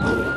Oh.